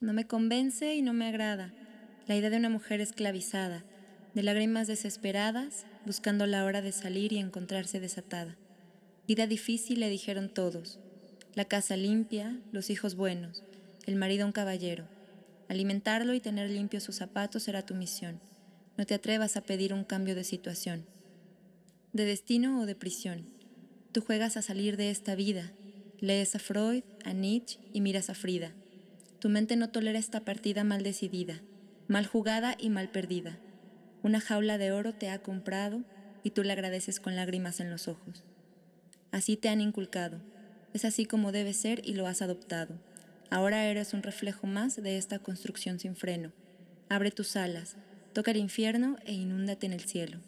No me convence y no me agrada la idea de una mujer esclavizada, de lágrimas desesperadas, buscando la hora de salir y encontrarse desatada. Vida difícil, le dijeron todos. La casa limpia, los hijos buenos, el marido un caballero. Alimentarlo y tener limpios sus zapatos será tu misión. No te atrevas a pedir un cambio de situación, de destino o de prisión. Tú juegas a salir de esta vida, lees a Freud, a Nietzsche y miras a Frida. Tu mente no tolera esta partida mal decidida, mal jugada y mal perdida. Una jaula de oro te ha comprado y tú le agradeces con lágrimas en los ojos. Así te han inculcado, es así como debe ser y lo has adoptado. Ahora eres un reflejo más de esta construcción sin freno. Abre tus alas, toca el infierno e inúndate en el cielo.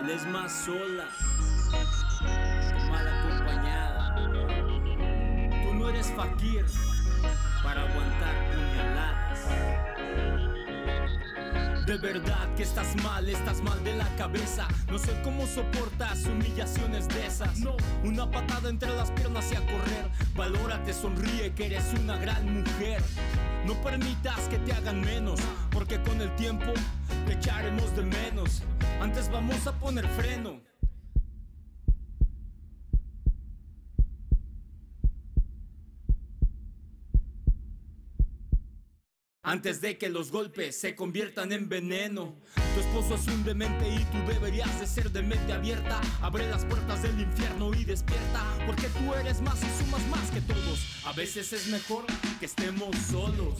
Vales más sola, mal acompañada. Tú no eres fakir para aguantar puñaladas. De verdad que estás mal, estás mal de la cabeza. No sé cómo soportas humillaciones de esas. Una patada entre las piernas y a correr. Valórate, sonríe que eres una gran mujer. No permitas que te hagan menos, porque con el tiempo te echaremos de menos. Antes vamos a poner freno. Antes de que los golpes se conviertan en veneno. Tu esposo es un demente y tú deberías de ser de mente abierta. Abre las puertas del infierno y despierta Porque tú eres más y sumas más que todos. A veces es mejor que estemos solos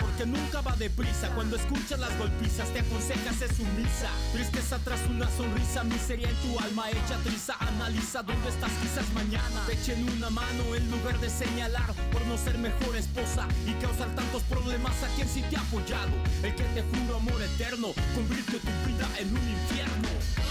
porque nunca va deprisa. Cuando escuchas las golpizas, te aconsejas es sumisa. Tristeza tras una sonrisa, miseria en tu alma hecha triza. Analiza dónde estás, quizás mañana. Te echen una mano en lugar de señalar por no ser mejor esposa y causar tantos problemas a quien sí te ha apoyado. El que te juro amor eterno, convierte tu vida en un infierno.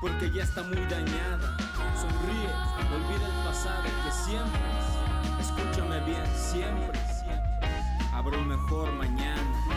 Porque ya está muy dañada. Sonríe, olvida el pasado que siempre, escúchame bien, siempre habrá un mejor mañana.